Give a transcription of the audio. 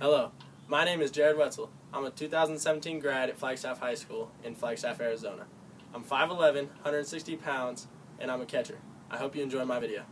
Hello, my name is Jared Wetzel. I'm a 2017 grad at Flagstaff High School in Flagstaff, Arizona. I'm 5'11", 160 pounds, and I'm a catcher. I hope you enjoy my video.